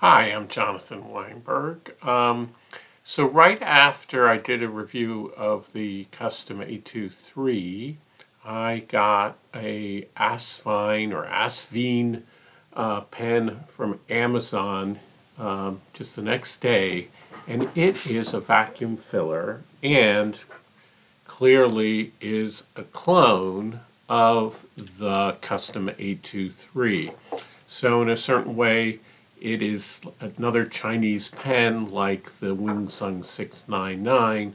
Hi, I'm Jonathan Weinberg. Um, so right after I did a review of the Custom 823, I got a Asfine or Asvine uh, pen from Amazon um, just the next day, and it is a vacuum filler and clearly is a clone of the Custom 823. So in a certain way, it is another Chinese pen like the Wingsung 699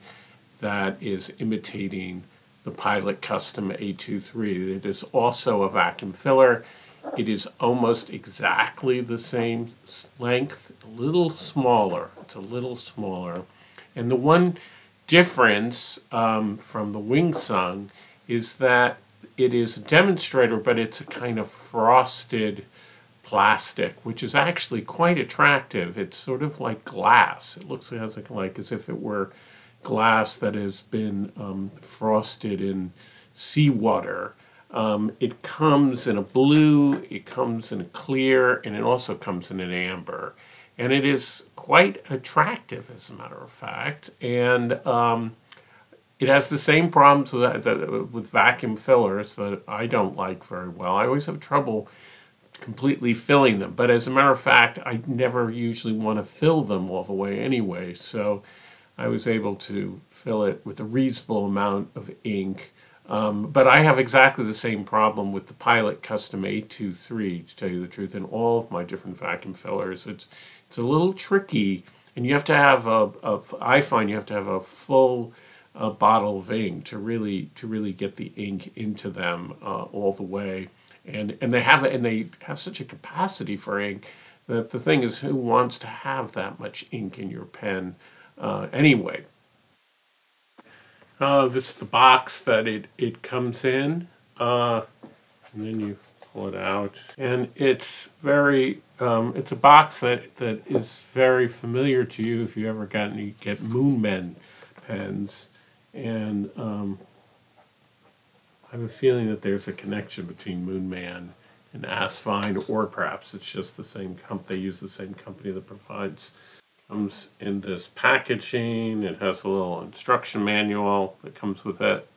that is imitating the Pilot Custom 823. It is also a vacuum filler. It is almost exactly the same length, a little smaller. It's a little smaller. And the one difference um, from the Wingsung is that it is a demonstrator, but it's a kind of frosted plastic, which is actually quite attractive. It's sort of like glass. It looks like, like as if it were glass that has been um, frosted in seawater. Um, it comes in a blue, it comes in a clear, and it also comes in an amber. And it is quite attractive, as a matter of fact. And um, it has the same problems with, with vacuum fillers that I don't like very well. I always have trouble completely filling them. But as a matter of fact, I never usually want to fill them all the way anyway. So I was able to fill it with a reasonable amount of ink. Um, but I have exactly the same problem with the Pilot Custom 823, to tell you the truth, in all of my different vacuum fillers. It's, it's a little tricky, and you have to have a, a I find you have to have a full uh, bottle of ink to really, to really get the ink into them uh, all the way and and they have and they have such a capacity for ink that the thing is, who wants to have that much ink in your pen uh, anyway? Uh, this is the box that it it comes in, uh, and then you pull it out, and it's very um, it's a box that that is very familiar to you if you ever got you get Moonman pens, and um, I have a feeling that there's a connection between Moonman and Asfine, or perhaps it's just the same company. They use the same company that provides. Comes in this packaging. It has a little instruction manual that comes with it.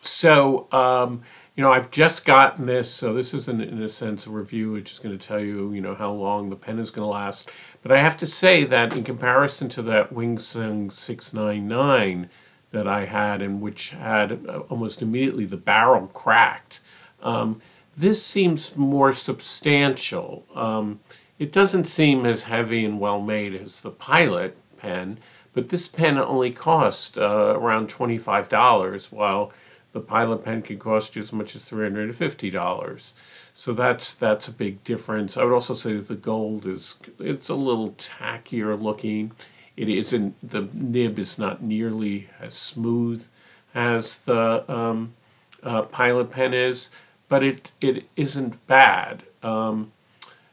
So, um, you know, I've just gotten this, so this isn't in a sense a review, which is going to tell you, you know, how long the pen is going to last. But I have to say that in comparison to that Wingsung 699, that I had and which had uh, almost immediately the barrel cracked. Um, this seems more substantial. Um, it doesn't seem as heavy and well made as the Pilot pen, but this pen only cost uh, around $25, while the Pilot pen can cost you as much as $350. So that's that's a big difference. I would also say that the gold is it's a little tackier looking. It isn't, the nib is not nearly as smooth as the um, uh, Pilot pen is, but it, it isn't bad. Um,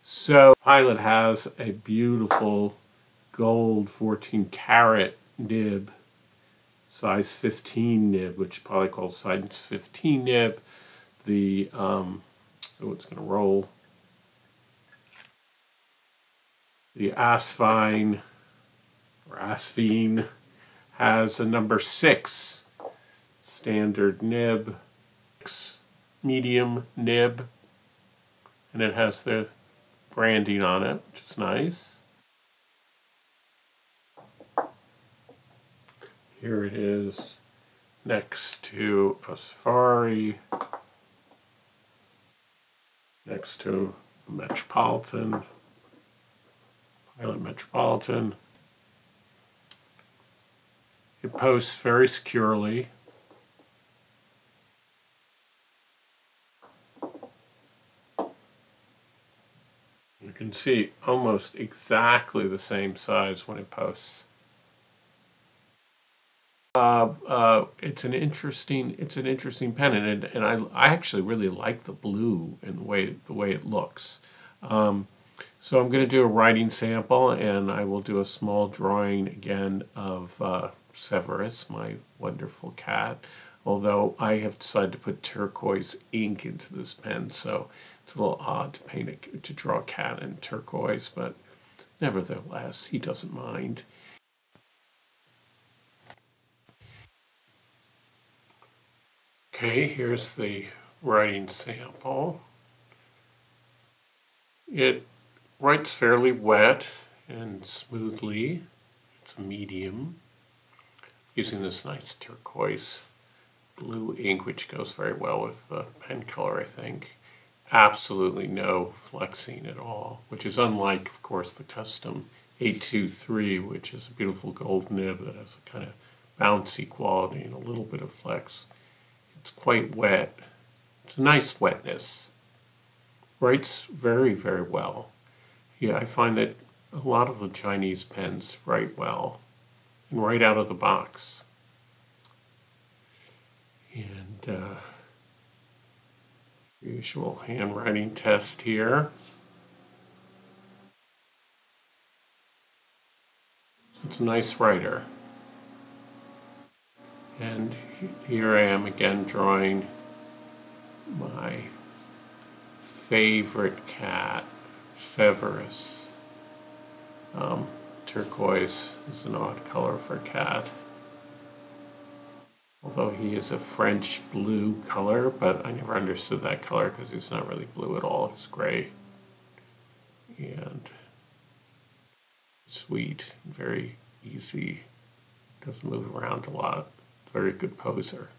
so Pilot has a beautiful gold 14 karat nib, size 15 nib, which probably called size 15 nib. The, um, oh, it's going to roll. The Asfine Rasvine has a number 6 standard nib, medium nib, and it has the branding on it, which is nice. Here it is next to a Safari, next to Metropolitan, Pilot Metropolitan. It posts very securely. You can see almost exactly the same size when it posts. Uh, uh, it's an interesting it's an interesting pen and, and I, I actually really like the blue and the way the way it looks. Um, so I'm going to do a writing sample and I will do a small drawing again of uh, Severus, my wonderful cat. although I have decided to put turquoise ink into this pen, so it's a little odd to paint a, to draw a cat in turquoise, but nevertheless, he doesn't mind. Okay, here's the writing sample. It writes fairly wet and smoothly. It's a medium. Using this nice turquoise blue ink, which goes very well with the pen color, I think. Absolutely no flexing at all, which is unlike, of course, the custom 823, which is a beautiful gold nib that has a kind of bouncy quality and a little bit of flex. It's quite wet. It's a nice wetness. Writes very, very well. Yeah, I find that a lot of the Chinese pens write well right out of the box. And uh, usual handwriting test here. It's a nice writer. And here I am again drawing my favorite cat, Severus. Um, turquoise is an odd color for a cat. Although he is a French blue color, but I never understood that color because he's not really blue at all. He's gray. And sweet, very easy, doesn't move around a lot. Very good poser.